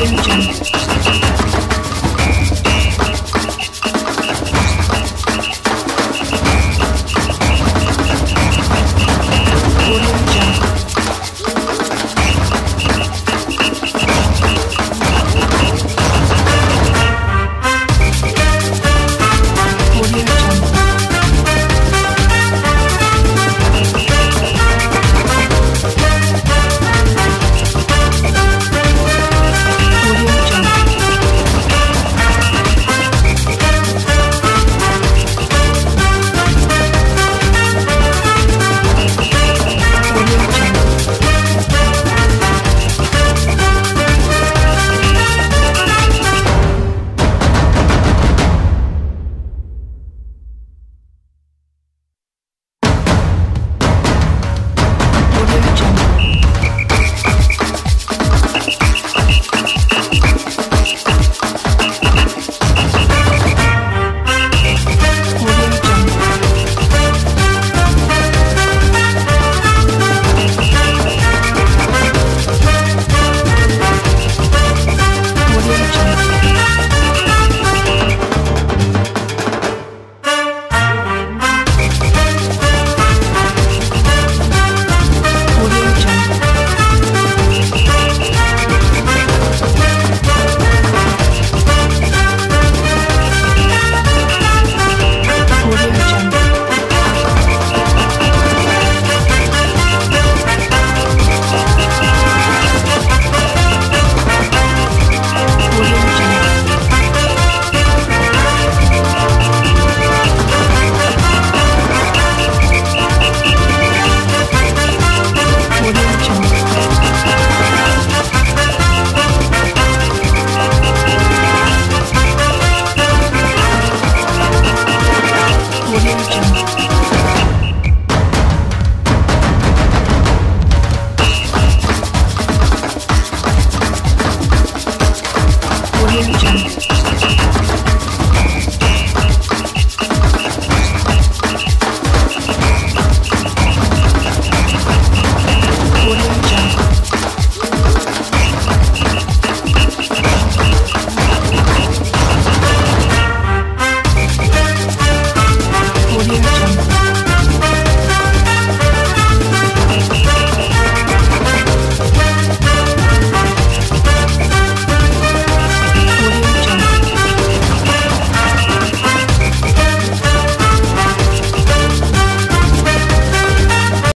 baby January.